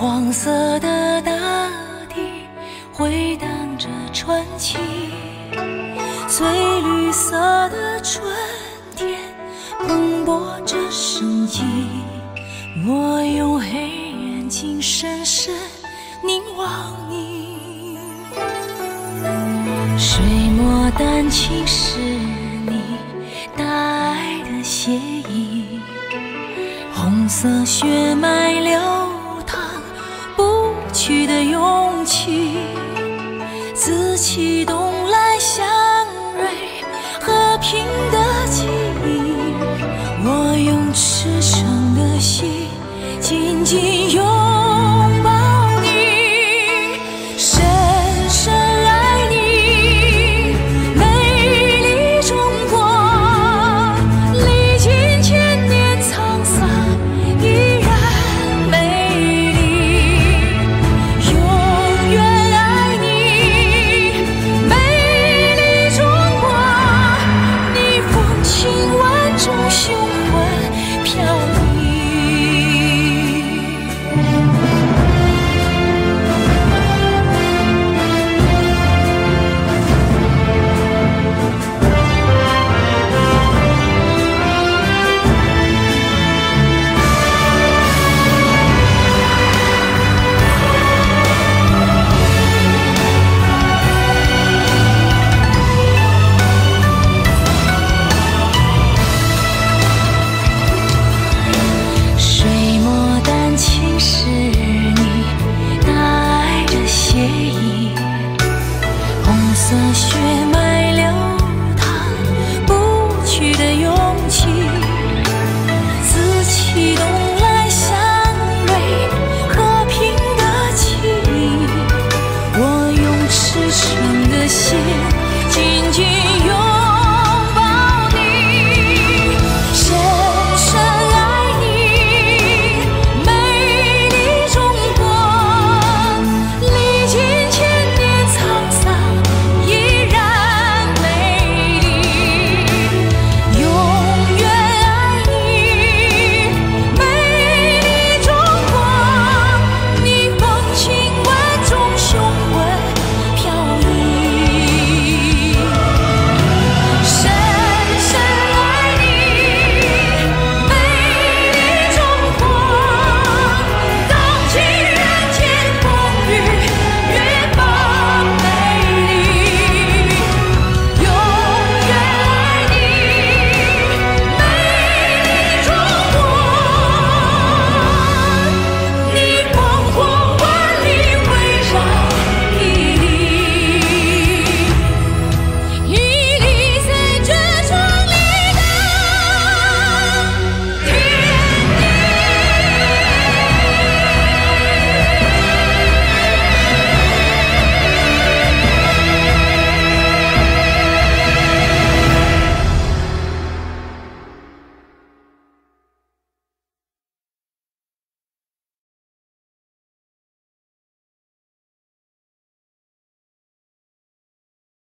黄色的大地回荡着传奇翠绿色的春天蓬勃着生机我用黑眼睛深深凝望你。水墨丹青是你大爱的写意红色血脉流去的勇气，紫气东来祥瑞和平的记忆，我用赤诚的心紧紧拥